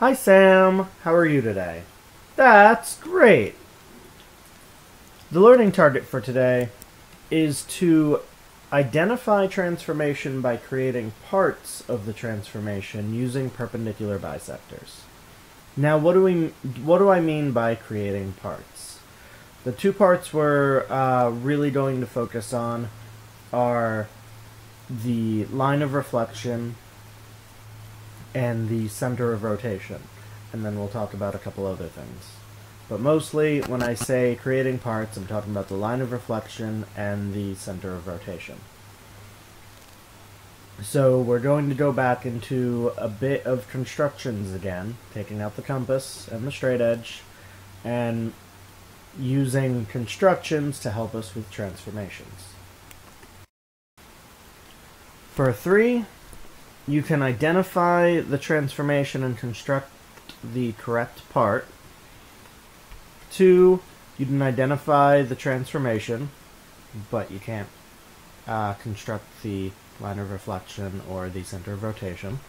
Hi, Sam. How are you today? That's great. The learning target for today is to identify transformation by creating parts of the transformation using perpendicular bisectors. Now, what do we what do I mean by creating parts? The two parts we're uh, really going to focus on are the line of reflection and the center of rotation. And then we'll talk about a couple other things. But mostly, when I say creating parts, I'm talking about the line of reflection and the center of rotation. So we're going to go back into a bit of constructions again, taking out the compass and the straight edge, and using constructions to help us with transformations. For 3, you can identify the transformation and construct the correct part. Two, you can identify the transformation, but you can't uh, construct the line of reflection or the center of rotation.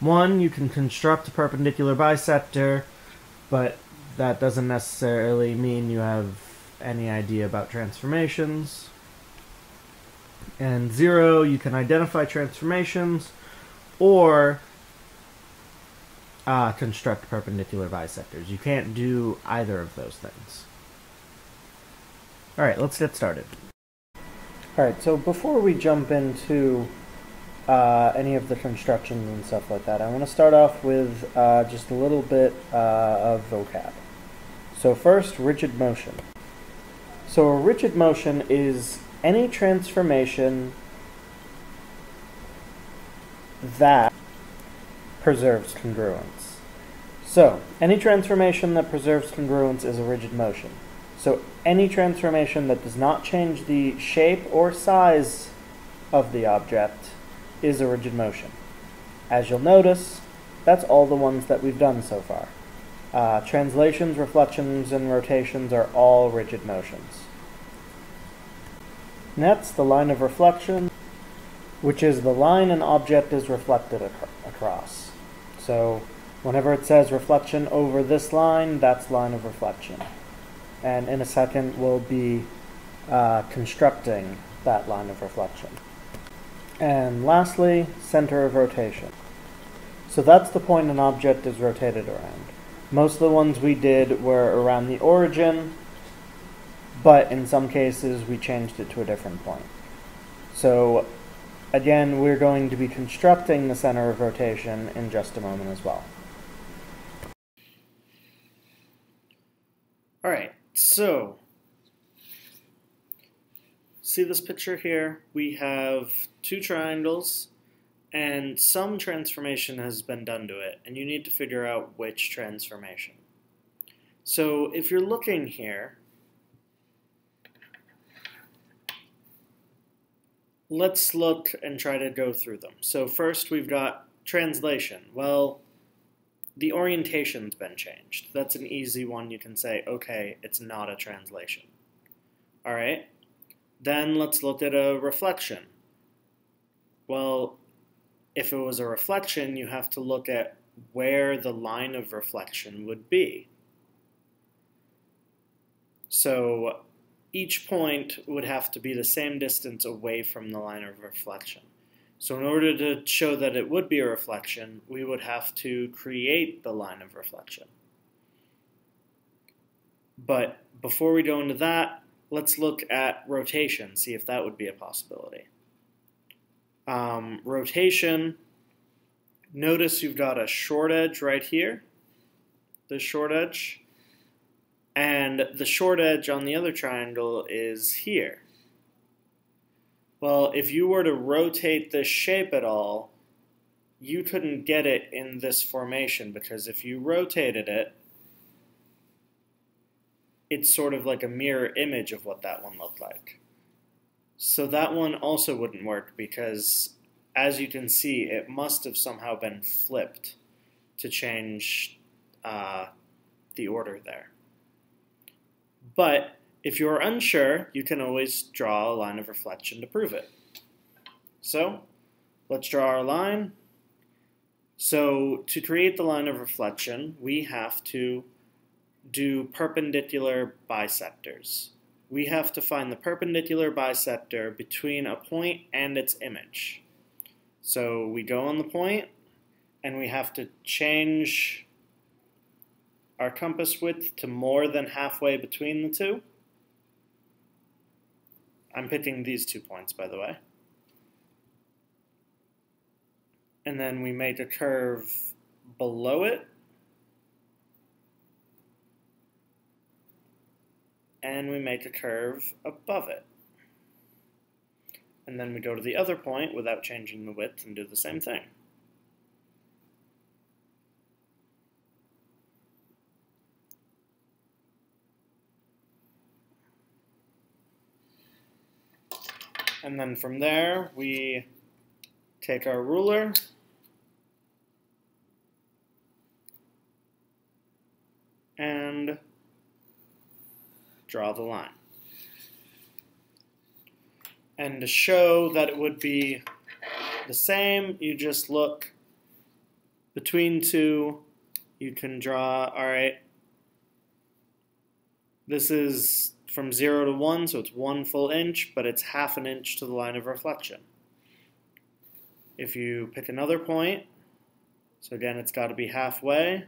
One, you can construct a perpendicular bisector, but that doesn't necessarily mean you have any idea about transformations. And zero, you can identify transformations, or uh, construct perpendicular bisectors. You can't do either of those things. Alright, let's get started. Alright, so before we jump into uh, any of the constructions and stuff like that, I want to start off with uh, just a little bit uh, of vocab. So first, rigid motion. So a rigid motion is any transformation that preserves congruence. So, any transformation that preserves congruence is a rigid motion. So, any transformation that does not change the shape or size of the object is a rigid motion. As you'll notice, that's all the ones that we've done so far. Uh, translations, reflections, and rotations are all rigid motions. Next, the line of reflection which is the line an object is reflected ac across. So whenever it says reflection over this line, that's line of reflection. And in a second, we'll be uh, constructing that line of reflection. And lastly, center of rotation. So that's the point an object is rotated around. Most of the ones we did were around the origin, but in some cases we changed it to a different point. So Again, we're going to be constructing the center of rotation in just a moment as well. Alright, so see this picture here? We have two triangles and some transformation has been done to it and you need to figure out which transformation. So if you're looking here, let's look and try to go through them. So first we've got translation. Well, the orientation's been changed. That's an easy one. You can say, okay, it's not a translation. All right. Then let's look at a reflection. Well, if it was a reflection, you have to look at where the line of reflection would be. So each point would have to be the same distance away from the line of reflection. So in order to show that it would be a reflection, we would have to create the line of reflection. But before we go into that, let's look at rotation, see if that would be a possibility. Um, rotation, notice you've got a short edge right here, the short edge, and the short edge on the other triangle is here. Well, if you were to rotate this shape at all, you couldn't get it in this formation because if you rotated it, it's sort of like a mirror image of what that one looked like. So that one also wouldn't work because, as you can see, it must have somehow been flipped to change uh, the order there. But if you're unsure, you can always draw a line of reflection to prove it. So let's draw our line. So to create the line of reflection, we have to do perpendicular bisectors. We have to find the perpendicular bisector between a point and its image. So we go on the point, and we have to change our compass width to more than halfway between the two. I'm picking these two points, by the way. And then we make a curve below it. And we make a curve above it. And then we go to the other point without changing the width and do the same thing. And then from there, we take our ruler. And draw the line. And to show that it would be the same, you just look between two, you can draw, all right, this is from 0 to 1, so it's 1 full inch, but it's half an inch to the line of reflection. If you pick another point, so again, it's got to be halfway.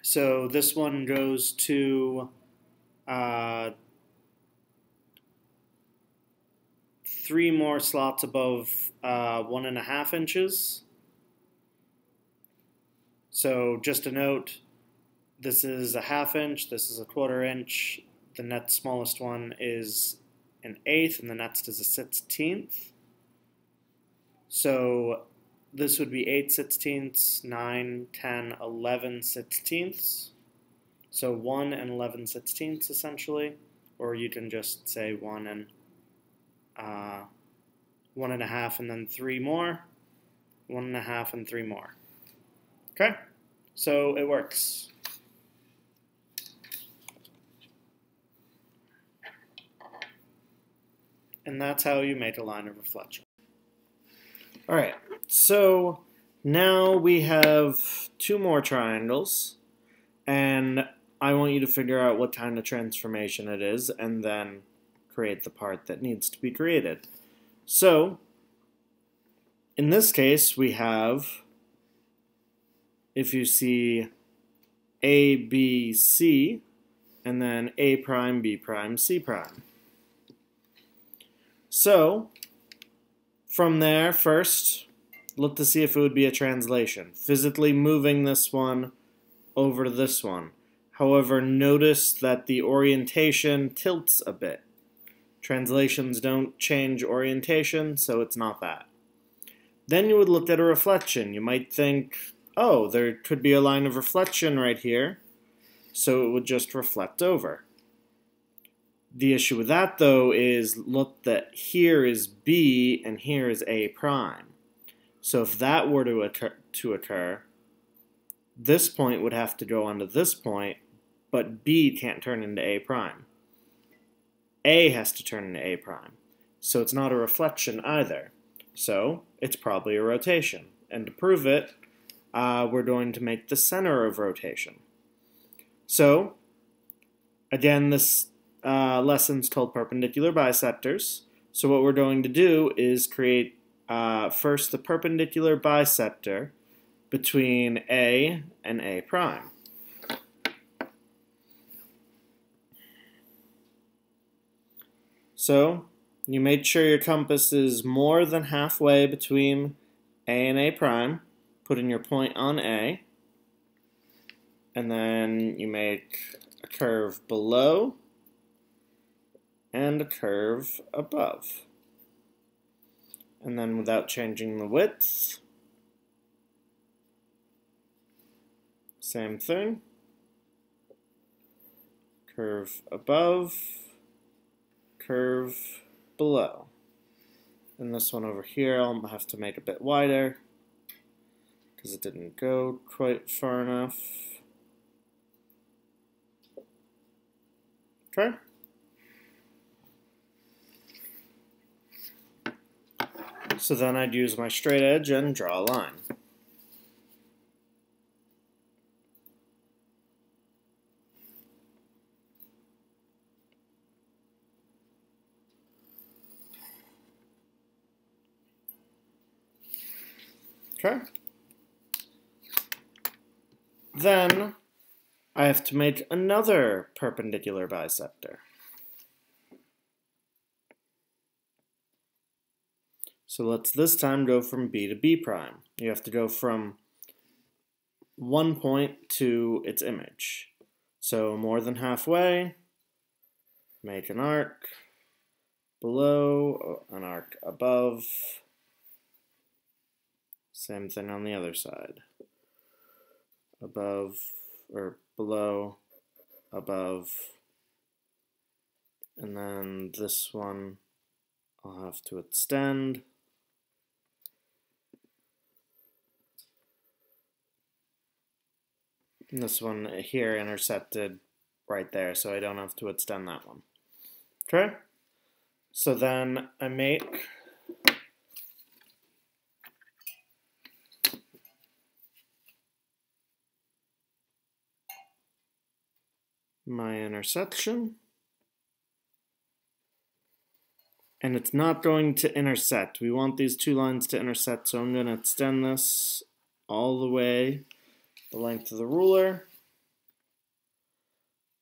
So this one goes to uh, three more slots above uh, one and a half inches. So just a note, this is a half inch, this is a quarter inch, the next smallest one is an eighth, and the next is a sixteenth. So this would be 8 sixteenths, 9, 10, 11 sixteenths. So 1 and 11 sixteenths essentially, or you can just say 1 and uh, 1 and a half and then 3 more, 1 and a half and 3 more. Okay? So it works. And that's how you make a line of reflection. All right, so now we have two more triangles, and I want you to figure out what kind of transformation it is, and then create the part that needs to be created. So, in this case, we have if you see A, B, C, and then A prime, B prime, C prime. So, from there, first, look to see if it would be a translation. Physically moving this one over to this one. However, notice that the orientation tilts a bit. Translations don't change orientation, so it's not that. Then you would look at a reflection. You might think, oh, there could be a line of reflection right here, so it would just reflect over. The issue with that, though, is look that here is B and here is A prime. So if that were to occur, to occur, this point would have to go onto this point, but B can't turn into A prime. A has to turn into A prime. So it's not a reflection either. So it's probably a rotation. And to prove it, uh, we're going to make the center of rotation. So, again, this uh, lesson's called perpendicular bisectors. So what we're going to do is create uh, first the perpendicular bisector between A and A prime. So you made sure your compass is more than halfway between A and A prime putting your point on A, and then you make a curve below and a curve above. And then without changing the width, same thing. Curve above, curve below. And this one over here, I'll have to make a bit wider because it didn't go quite far enough. Okay. So then I'd use my straight edge and draw a line. Okay. Then I have to make another perpendicular bisector. So let's this time go from B to B prime. You have to go from one point to its image. So more than halfway, make an arc below, uh, an arc above, same thing on the other side. Above, or below, above, and then this one I'll have to extend. And this one here intercepted right there, so I don't have to extend that one. Okay? So then I make my intersection. And it's not going to intersect. We want these two lines to intersect, so I'm going to extend this all the way the length of the ruler.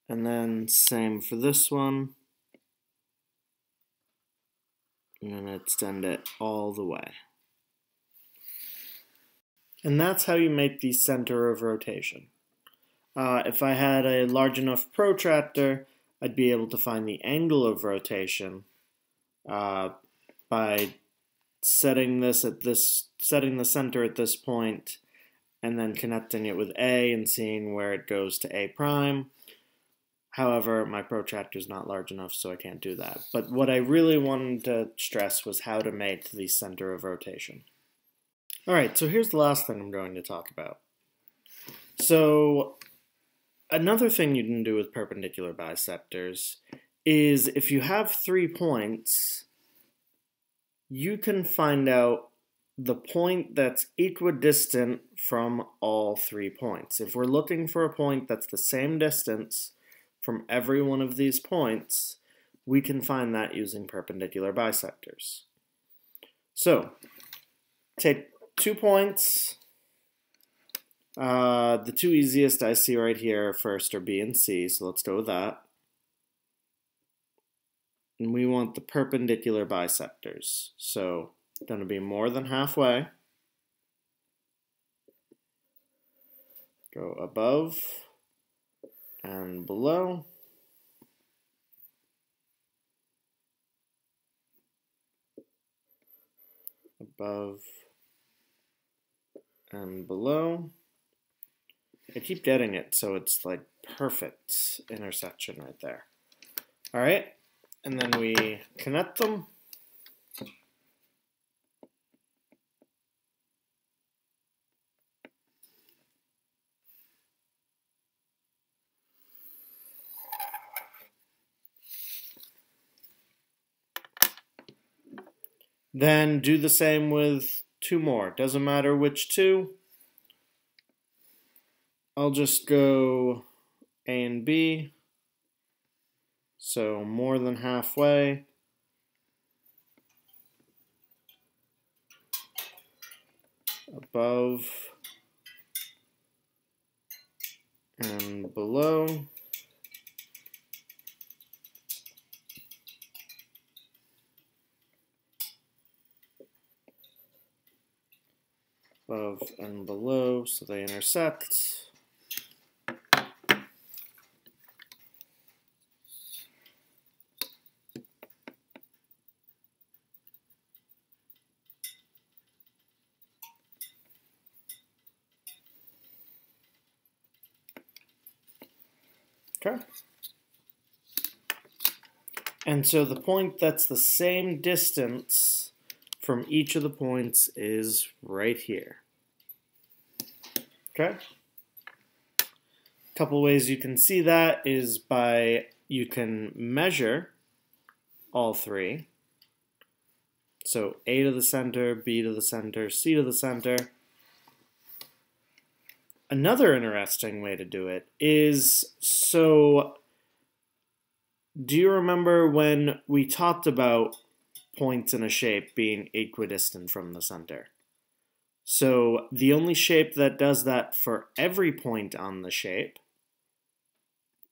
And then same for this one. I'm going to extend it all the way. And that's how you make the center of rotation. Uh, if I had a large enough protractor, I'd be able to find the angle of rotation uh, by setting this at this setting the center at this point and then connecting it with A and seeing where it goes to A prime. However, my protractor is not large enough, so I can't do that. But what I really wanted to stress was how to make the center of rotation. All right, so here's the last thing I'm going to talk about. So another thing you can do with perpendicular bisectors is if you have three points, you can find out the point that's equidistant from all three points. If we're looking for a point that's the same distance from every one of these points, we can find that using perpendicular bisectors. So, take two points, uh, the two easiest I see right here first are B and C, so let's go with that. And we want the perpendicular bisectors. So going to be more than halfway. Go above and below. Above and below. I keep getting it, so it's like perfect intersection right there. All right, and then we connect them. Then do the same with two more. Doesn't matter which two. I'll just go A and B. So more than halfway. Above and below. above and below, so they intersect. Okay. And so the point that's the same distance from each of the points is right here. Okay? A couple ways you can see that is by you can measure all three. So A to the center, B to the center, C to the center. Another interesting way to do it is so do you remember when we talked about points in a shape being equidistant from the center? So the only shape that does that for every point on the shape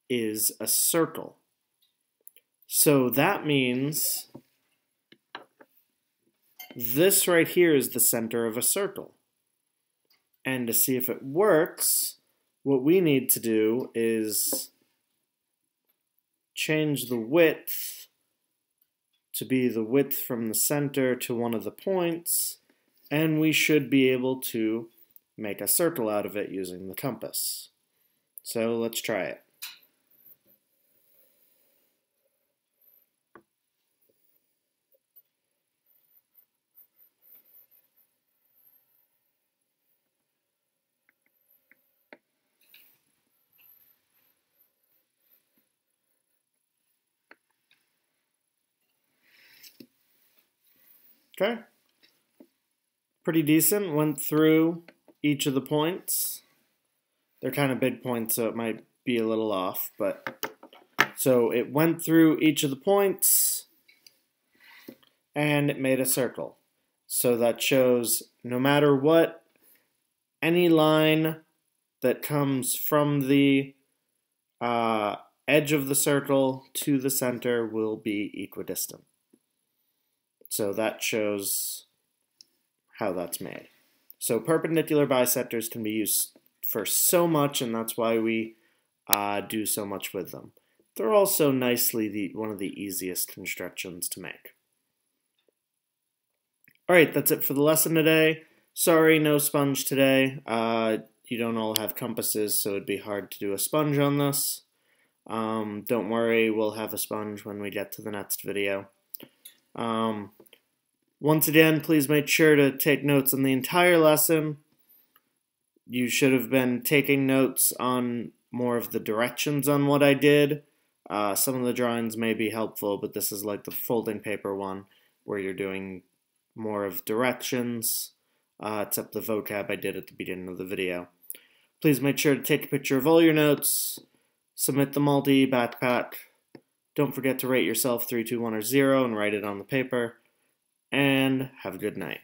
is a circle. So that means this right here is the center of a circle. And to see if it works, what we need to do is change the width to be the width from the center to one of the points, and we should be able to make a circle out of it using the compass. So let's try it. Okay. Pretty decent. Went through each of the points. They're kind of big points, so it might be a little off, but so it went through each of the points and it made a circle. So that shows no matter what, any line that comes from the uh, edge of the circle to the center will be equidistant. So that shows how that's made. So perpendicular bisectors can be used for so much, and that's why we uh, do so much with them. They're also nicely the, one of the easiest constructions to make. Alright, that's it for the lesson today. Sorry, no sponge today. Uh, you don't all have compasses, so it'd be hard to do a sponge on this. Um, don't worry, we'll have a sponge when we get to the next video. Um, once again, please make sure to take notes on the entire lesson. You should have been taking notes on more of the directions on what I did. Uh, some of the drawings may be helpful, but this is like the folding paper one where you're doing more of directions, uh, except the vocab I did at the beginning of the video. Please make sure to take a picture of all your notes, submit them all to eBackpack. Don't forget to rate yourself 3, 2, 1, or 0 and write it on the paper and have a good night.